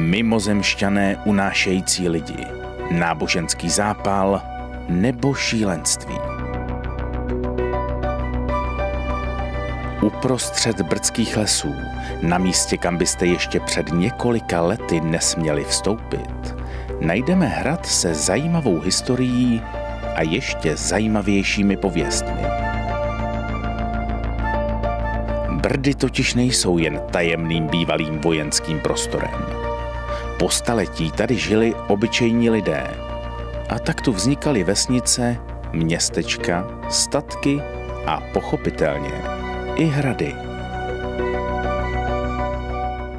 Mimozemšťané unášející lidi, náboženský zápal nebo šílenství. Uprostřed brdských lesů, na místě, kam byste ještě před několika lety nesměli vstoupit, najdeme hrad se zajímavou historií a ještě zajímavějšími pověstmi. Brdy totiž nejsou jen tajemným bývalým vojenským prostorem. Po staletí tady žili obyčejní lidé. A tak tu vznikaly vesnice, městečka, statky a pochopitelně i hrady.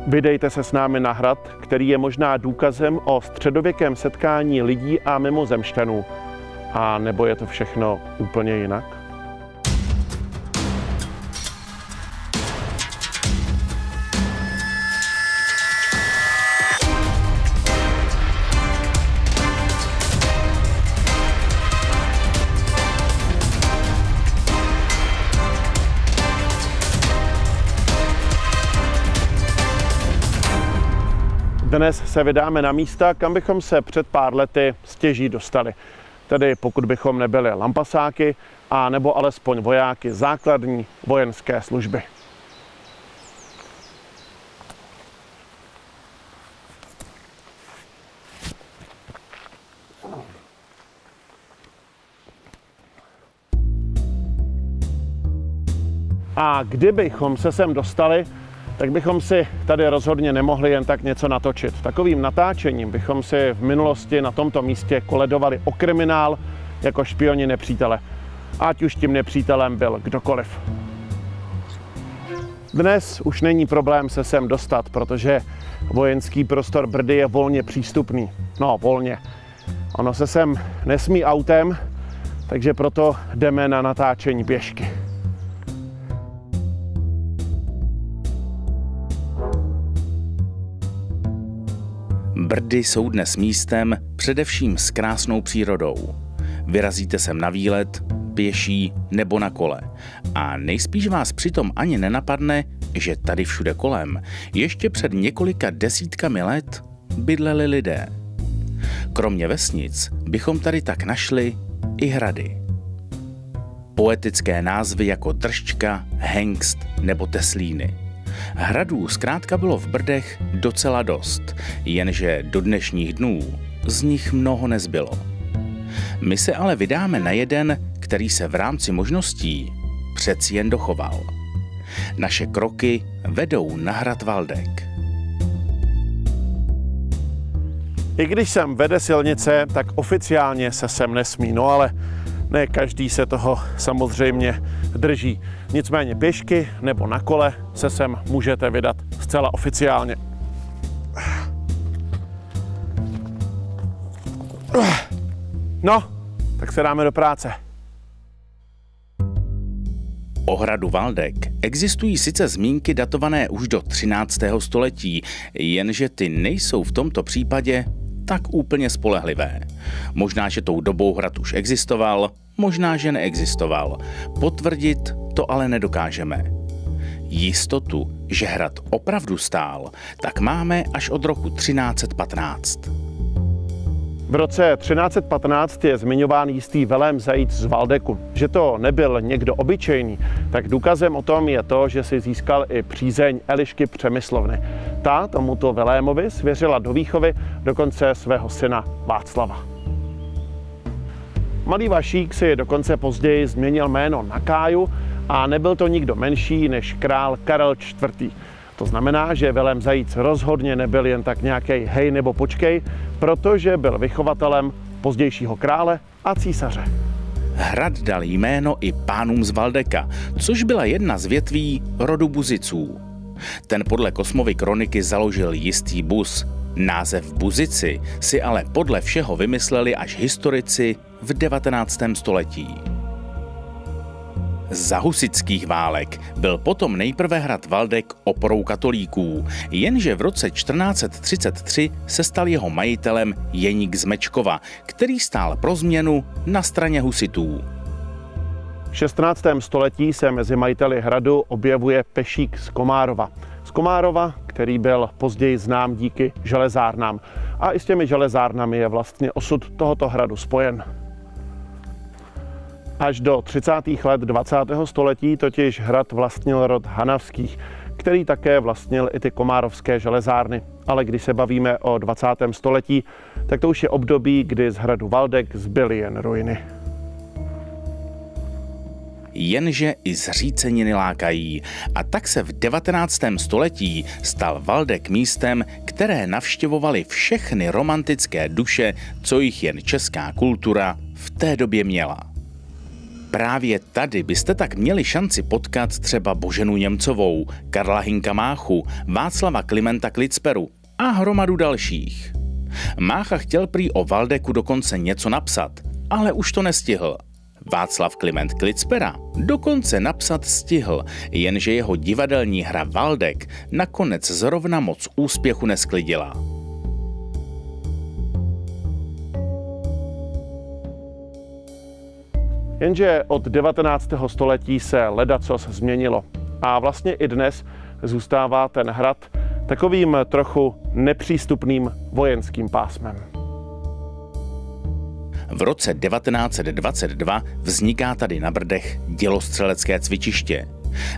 Vydejte se s námi na hrad, který je možná důkazem o středověkém setkání lidí a mimozemšťanů. A nebo je to všechno úplně jinak? Dnes se vydáme na místa, kam bychom se před pár lety stěží dostali. Tedy pokud bychom nebyli lampasáky, a nebo alespoň vojáky základní vojenské služby. A kdybychom se sem dostali, tak bychom si tady rozhodně nemohli jen tak něco natočit. Takovým natáčením bychom si v minulosti na tomto místě koledovali o kriminál jako špioni nepřítele. Ať už tím nepřítelem byl kdokoliv. Dnes už není problém se sem dostat, protože vojenský prostor Brdy je volně přístupný. No, volně. Ono se sem nesmí autem, takže proto jdeme na natáčení pěšky. Brdy jsou dnes místem především s krásnou přírodou. Vyrazíte sem na výlet, pěší nebo na kole. A nejspíš vás přitom ani nenapadne, že tady všude kolem ještě před několika desítkami let bydleli lidé. Kromě vesnic bychom tady tak našli i hrady. Poetické názvy jako Držčka, Hengst nebo Teslíny – Hradů zkrátka bylo v Brdech docela dost, jenže do dnešních dnů z nich mnoho nezbylo. My se ale vydáme na jeden, který se v rámci možností přeci jen dochoval. Naše kroky vedou na hrad Valdek. I když sem vede silnice, tak oficiálně se sem nesmí, no ale ne každý se toho samozřejmě drží. Nicméně pěšky nebo na kole se sem můžete vydat zcela oficiálně. No, tak se dáme do práce. O hradu Valdek existují sice zmínky datované už do 13. století, jenže ty nejsou v tomto případě tak úplně spolehlivé. Možná, že tou dobou hrad už existoval, možná, že neexistoval. Potvrdit to ale nedokážeme. Jistotu, že hrad opravdu stál, tak máme až od roku 1315. V roce 1315 je zmiňován jistý velem zajíc z Valdeku. Že to nebyl někdo obyčejný, tak důkazem o tom je to, že si získal i přízeň Elišky Přemyslovny. Ta tomuto velémovi svěřila do výchovy dokonce svého syna Václava. Malý Vašík si dokonce později změnil jméno na Káju a nebyl to nikdo menší než král Karel IV. To znamená, že Velem Zajíc rozhodně nebyl jen tak nějaký hej nebo počkej, protože byl vychovatelem pozdějšího krále a císaře. Hrad dal jméno i pánům z Valdeka, což byla jedna z větví rodu Buziců. Ten podle Kosmovy kroniky založil jistý Buz. Název Buzici si ale podle všeho vymysleli až historici v 19. století. Za husických válek byl potom nejprve hrad Valdek oporou katolíků, jenže v roce 1433 se stal jeho majitelem Jeník z Mečkova, který stál pro změnu na straně husitů. V 16. století se mezi majiteli hradu objevuje Pešík z Komárova. z Komárova, který byl později znám díky železárnám. A i s těmi železárnami je vlastně osud tohoto hradu spojen. Až do 30. let 20. století totiž hrad vlastnil rod Hanavských, který také vlastnil i ty komárovské železárny. Ale když se bavíme o 20. století, tak to už je období, kdy z hradu Valdek zbyly jen ruiny. Jenže i zříceniny lákají. A tak se v 19. století stal Valdek místem, které navštěvovali všechny romantické duše, co jich jen česká kultura v té době měla. Právě tady byste tak měli šanci potkat třeba Boženu Němcovou, Karla Hinka Máchu, Václava Klimenta Klicperu a hromadu dalších. Mácha chtěl prý o Valdeku dokonce něco napsat, ale už to nestihl. Václav Kliment Klicpera dokonce napsat stihl, jenže jeho divadelní hra Valdek nakonec zrovna moc úspěchu nesklidila. Jenže od 19. století se ledacos změnilo. A vlastně i dnes zůstává ten hrad takovým trochu nepřístupným vojenským pásmem. V roce 1922 vzniká tady na Brdech dělostřelecké cvičiště.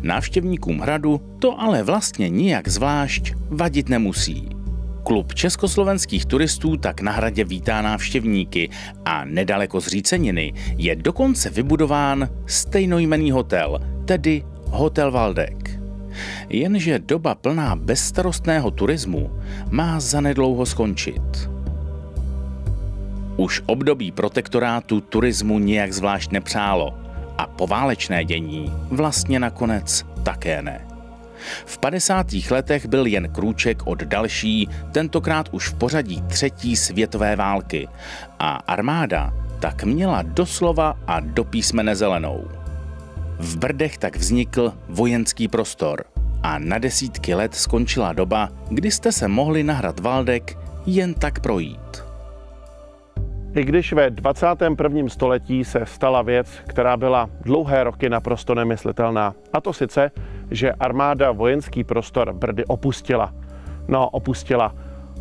Návštěvníkům hradu to ale vlastně nijak zvlášť vadit nemusí. Klub československých turistů tak na hradě vítá návštěvníky a nedaleko z Říceniny je dokonce vybudován stejnojmený hotel, tedy Hotel Valdek. Jenže doba plná bezstarostného turismu má zanedlouho skončit. Už období protektorátu turismu nijak zvlášť nepřálo a poválečné dění vlastně nakonec také ne. V 50. letech byl jen krůček od další, tentokrát už v pořadí třetí světové války a armáda tak měla doslova a do písmene zelenou. V Brdech tak vznikl vojenský prostor a na desítky let skončila doba, kdy jste se mohli na hrad Valdek jen tak projít. I když ve 21. století se stala věc, která byla dlouhé roky naprosto nemyslitelná, a to sice, že armáda vojenský prostor Brdy opustila. No, opustila.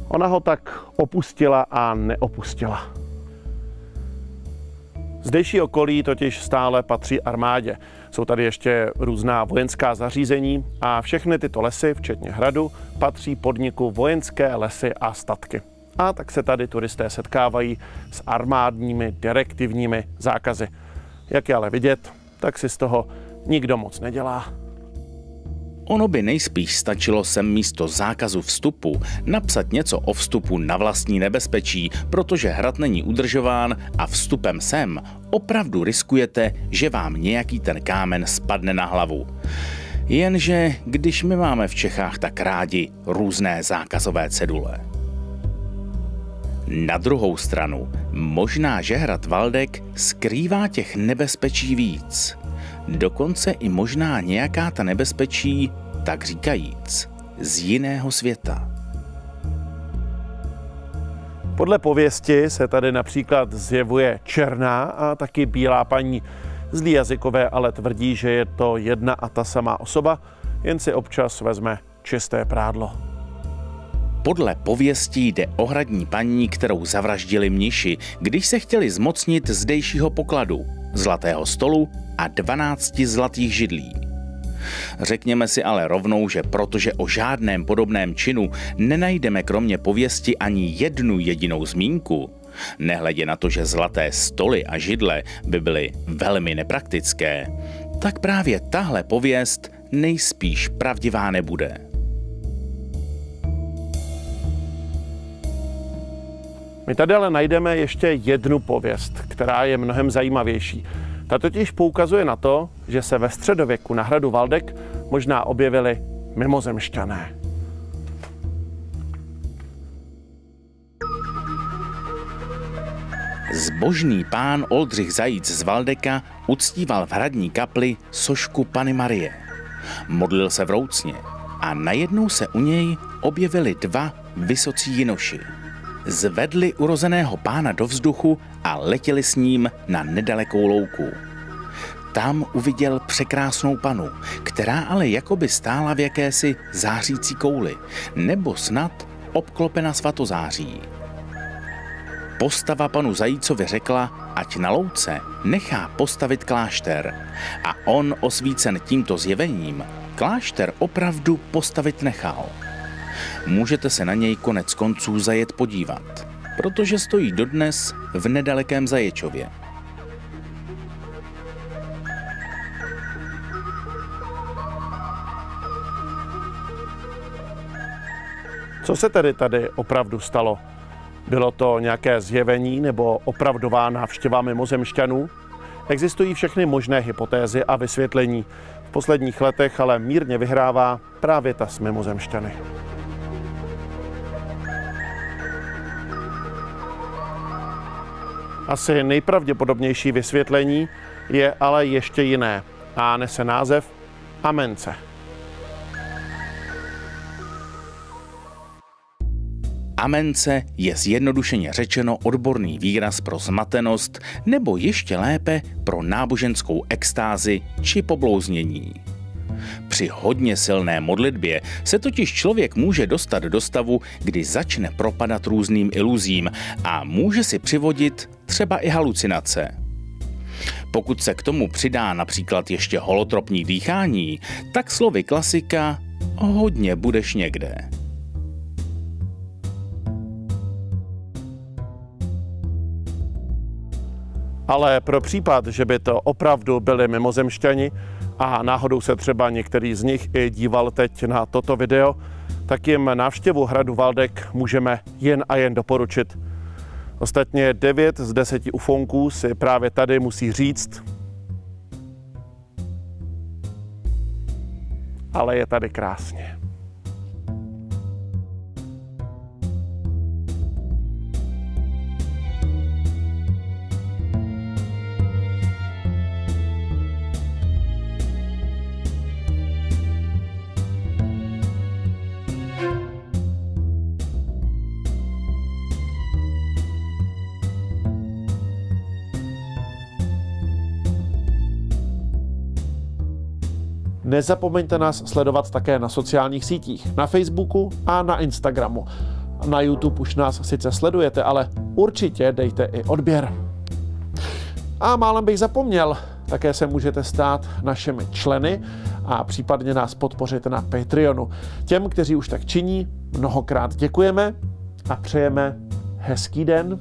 Ona ho tak opustila a neopustila. Zdejší okolí totiž stále patří armádě. Jsou tady ještě různá vojenská zařízení a všechny tyto lesy, včetně hradu, patří podniku vojenské lesy a statky. A tak se tady turisté setkávají s armádními direktivními zákazy. Jak je ale vidět, tak si z toho nikdo moc nedělá. Ono by nejspíš stačilo sem místo zákazu vstupu napsat něco o vstupu na vlastní nebezpečí, protože hrad není udržován a vstupem sem opravdu riskujete, že vám nějaký ten kámen spadne na hlavu. Jenže když my máme v Čechách tak rádi různé zákazové cedule. Na druhou stranu, možná, že hrad Valdek skrývá těch nebezpečí víc. Dokonce i možná nějaká ta nebezpečí, tak říkajíc, z jiného světa. Podle pověsti se tady například zjevuje černá a taky bílá paní. Zlí jazykové ale tvrdí, že je to jedna a ta samá osoba, jen si občas vezme čisté prádlo. Podle pověstí jde o hradní paní, kterou zavraždili mniši, když se chtěli zmocnit zdejšího pokladu, zlatého stolu a 12 zlatých židlí. Řekněme si ale rovnou, že protože o žádném podobném činu nenajdeme kromě pověsti ani jednu jedinou zmínku, nehledě na to, že zlaté stoly a židle by byly velmi nepraktické, tak právě tahle pověst nejspíš pravdivá nebude. My tady ale najdeme ještě jednu pověst, která je mnohem zajímavější. Ta totiž poukazuje na to, že se ve středověku na hradu Valdek možná objevili mimozemšťané. Zbožný pán Oldřich Zajíc z Valdeka uctíval v hradní kapli sošku Pany Marie. Modlil se vroucně a najednou se u něj objevili dva vysocí jinoši zvedli urozeného pána do vzduchu a letěli s ním na nedalekou louku. Tam uviděl překrásnou panu, která ale jakoby stála v jakési zářící kouli, nebo snad obklopena svatozáří. Postava panu Zajícovi řekla, ať na louce nechá postavit klášter. A on, osvícen tímto zjevením, klášter opravdu postavit nechal. Můžete se na něj konec konců zajet podívat, protože stojí dodnes v nedalekém Zaječově. Co se tedy tady opravdu stalo? Bylo to nějaké zjevení nebo opravdová návštěva mimozemšťanů? Existují všechny možné hypotézy a vysvětlení. V posledních letech ale mírně vyhrává právě ta s mimozemšťany. Asi nejpravděpodobnější vysvětlení je ale ještě jiné a nese název Amence. Amence je zjednodušeně řečeno odborný výraz pro zmatenost nebo ještě lépe pro náboženskou extázi či poblouznění. Při hodně silné modlitbě se totiž člověk může dostat do stavu, kdy začne propadat různým iluzím a může si přivodit třeba i halucinace. Pokud se k tomu přidá například ještě holotropní dýchání, tak slovy klasika hodně budeš někde. Ale pro případ, že by to opravdu byli mimozemšťani a náhodou se třeba některý z nich i díval teď na toto video, tak jim návštěvu hradu Valdek můžeme jen a jen doporučit. Ostatně 9 z 10 ufonků si právě tady musí říct, ale je tady krásně. Nezapomeňte nás sledovat také na sociálních sítích, na Facebooku a na Instagramu. Na YouTube už nás sice sledujete, ale určitě dejte i odběr. A málem bych zapomněl, také se můžete stát našimi členy a případně nás podpořit na Patreonu. Těm, kteří už tak činí, mnohokrát děkujeme a přejeme hezký den